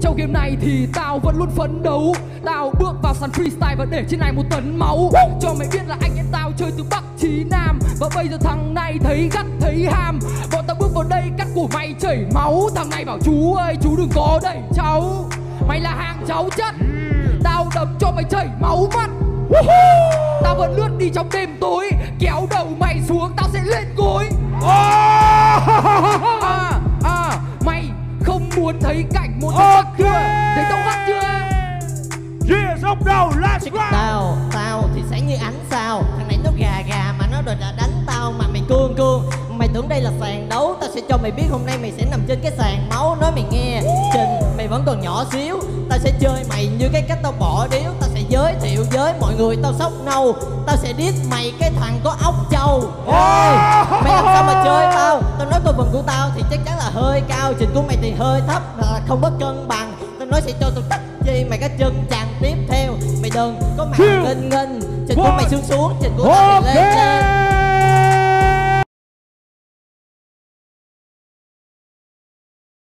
trong game này thì tao vẫn luôn phấn đấu. Tao bước vào sàn freestyle và để trên này một tấn máu. Cho mày biết là anh em tao chơi từ Bắc chí Nam. Và bây giờ thằng này thấy gắt, thấy ham. Bọn tao bước vào đây, cắt của mày chảy máu. Thằng này bảo, chú ơi, chú đừng có đẩy cháu. Mày là hàng cháu chất. Tao đấm cho mày chảy máu mắt. Tao vẫn lướt đi trong đêm tối. Kéo đầu mày xuống, tao sẽ muốn thấy cảnh một thằng Ok. Bắc chưa Thấy tao gắt chưa? Yeah, dốc đầu, let's ride Tao, tao thì sáng như ánh sao. Thằng này nó gà gà mà nó đòi là đánh tao mà mày cương cương. Mày tưởng đây là sàn đấu Tao sẽ cho mày biết hôm nay mày sẽ nằm trên cái sàn máu Nói mày nghe. Trình mày vẫn còn nhỏ xíu Tao sẽ chơi mày như cái cách tao bỏ điếu. Tao sẽ giới thiệu với mọi người tao sốc nâu. Tao sẽ diss mày cái thằng có ốc trâu. Ê, Mày làm sao của tao thì chắc chắn là hơi cao Trình của mày thì hơi thấp là không có cân bằng. Tao nói sẽ cho tao tắt chi mày cái chân chàng tiếp theo. Mày đừng có mặt Chill. nghênh Trình của mày xuống xuống Trình của tao thì lên lên